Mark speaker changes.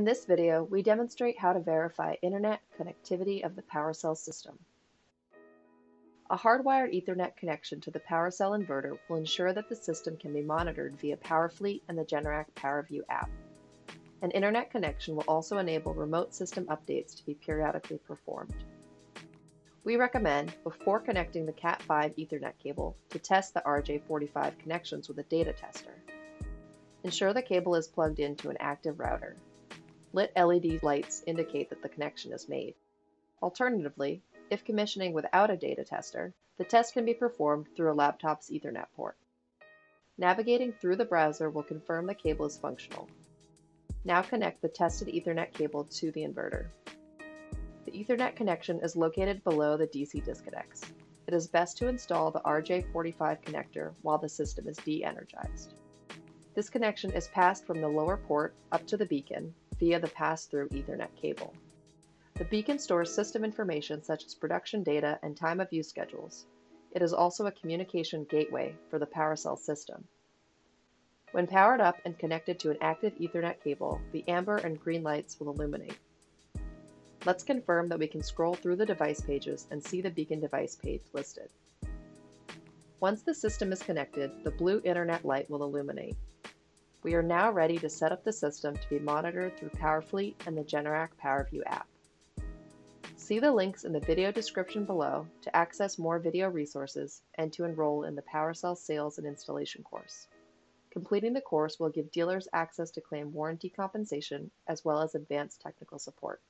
Speaker 1: In this video, we demonstrate how to verify internet connectivity of the PWRcell system. A hardwired Ethernet connection to the PWRcell inverter will ensure that the system can be monitored via PWRfleet and the Generac PWRview app. An internet connection will also enable remote system updates to be periodically performed. We recommend, before connecting the Cat5 Ethernet cable, to test the RJ45 connections with a data tester. Ensure the cable is plugged into an active router. Lit LED lights indicate that the connection is made. Alternatively, if commissioning without a data tester, the test can be performed through a laptop's Ethernet port. Navigating through the browser will confirm the cable is functional. Now connect the tested Ethernet cable to the inverter. The Ethernet connection is located below the DC disconnects. It is best to install the RJ45 connector while the system is de-energized. This connection is passed from the lower port up to the beacon via the pass-through Ethernet cable. The beacon stores system information such as production data and time of use schedules. It is also a communication gateway for the PWRcell system. When powered up and connected to an active Ethernet cable, the amber and green lights will illuminate. Let's confirm that we can scroll through the device pages and see the beacon device page listed. Once the system is connected, the blue internet light will illuminate. We are now ready to set up the system to be monitored through PWRfleet and the Generac PWRview app. See the links in the video description below to access more video resources and to enroll in the PWRcell sales and installation course. Completing the course will give dealers access to claim warranty compensation as well as advanced technical support.